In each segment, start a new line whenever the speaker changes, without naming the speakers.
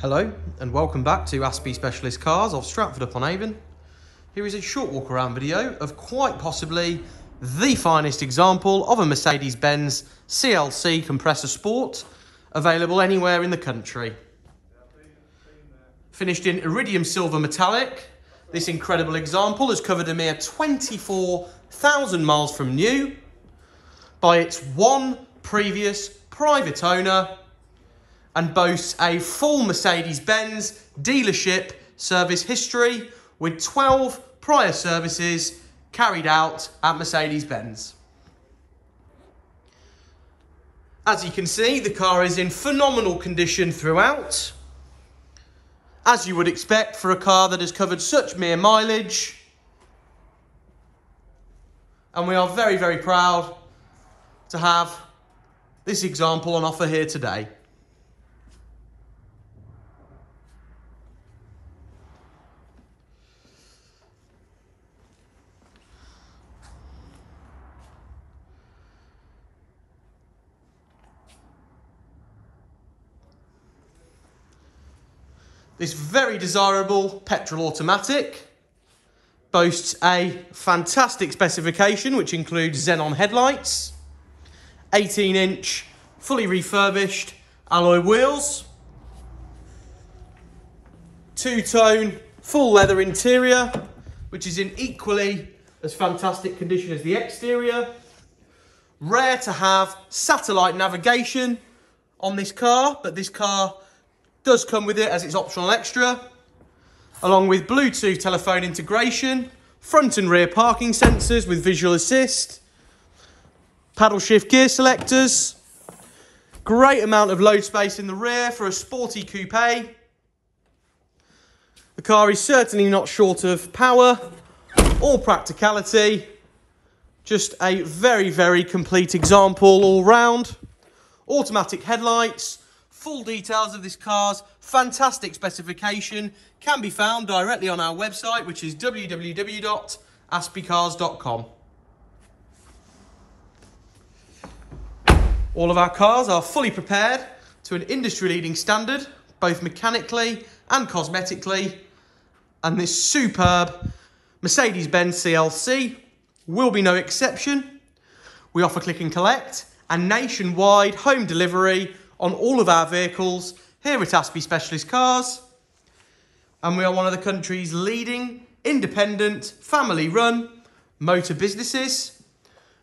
Hello and welcome back to Aspi Specialist Cars of Stratford upon Avon. Here is a short walk around video of quite possibly the finest example of a Mercedes-Benz CLC Kompressor sport available anywhere in the country. Finished in iridium silver metallic, this incredible example has covered a mere 24,000 miles from new by its one previous private owner and boasts a full Mercedes-Benz dealership service history with 12 prior services carried out at Mercedes-Benz. As you can see, the car is in phenomenal condition throughout. As you would expect for a car that has covered such mere mileage. And we are very, very proud to have this example on offer here today. This very desirable petrol automatic boasts a fantastic specification which includes xenon headlights, 18 inch fully refurbished alloy wheels, two-tone full leather interior which is in equally as fantastic condition as the exterior. Rare to have satellite navigation on this car, but this car does come with it as its optional extra, along with Bluetooth telephone integration, front and rear parking sensors with visual assist, paddle shift gear selectors, great amount of load space in the rear for a sporty coupe. The car is certainly not short of power or practicality. Just a very, very complete example all round. Automatic headlights, Full details of this car's fantastic specification can be found directly on our website, which is www.aspiecars.com. All of our cars are fully prepared to an industry-leading standard, both mechanically and cosmetically, and this superb Mercedes-Benz CLC will be no exception. We offer click and collect and nationwide home delivery on all of our vehicles here at Aspi Specialist Cars. And we are one of the country's leading independent, family-run motor businesses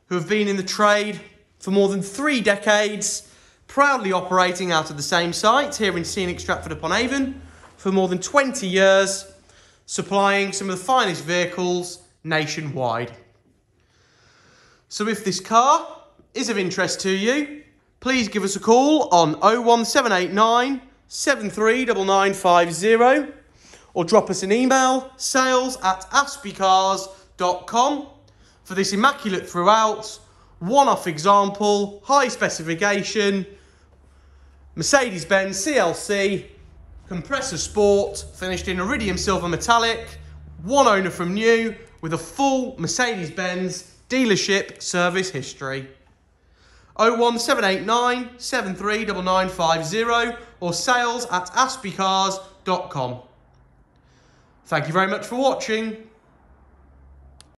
who have been in the trade for more than three decades, proudly operating out of the same site here in scenic Stratford-upon-Avon for more than 20 years, supplying some of the finest vehicles nationwide. So if this car is of interest to you, please give us a call on 01789 739950 or drop us an email sales at aspiecars.com for this immaculate throughout, one-off example, high specification, Mercedes-Benz CLC, Kompressor sport, finished in iridium silver metallic, one owner from new, with a full Mercedes-Benz dealership service history. 01789 739950 or sales at aspiecars.com. Thank you very much for watching.